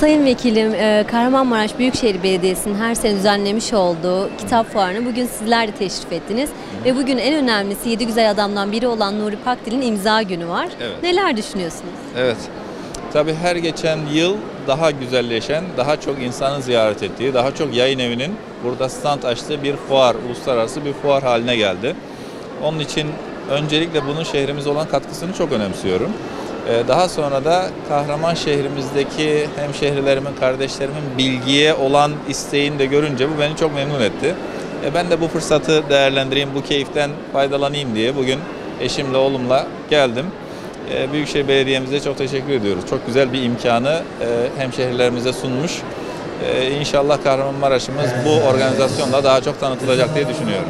Sayın Vekilim, e, Kahramanmaraş Büyükşehir Belediyesi'nin her sene düzenlemiş olduğu kitap fuarını bugün sizler de teşrif ettiniz. Ve bugün en önemlisi Yedi Güzel Adam'dan biri olan Nuri Pakdil'in imza günü var. Evet. Neler düşünüyorsunuz? Evet. Tabii her geçen yıl daha güzelleşen, daha çok insanın ziyaret ettiği, daha çok yayın evinin burada stand açtığı bir fuar, uluslararası bir fuar haline geldi. Onun için öncelikle bunun şehrimize olan katkısını çok önemsiyorum. Ee, Daha sonra da kahraman şehrimizdeki hemşehrilerimin, kardeşlerimin bilgiye olan isteğini de görünce bu beni çok memnun etti. E, Ben de bu fırsatı değerlendireyim, bu keyiften faydalanayım diye bugün eşimle, oğlumla geldim. E, Büyükşehir Belediye'mize çok teşekkür ediyoruz. Çok güzel bir imkanı e, hemşehrilerimize sunmuş. E, İnşallah Kahramanmaraş'ımız bu organizasyonla daha çok tanıtılacak diye düşünüyorum.